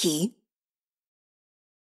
key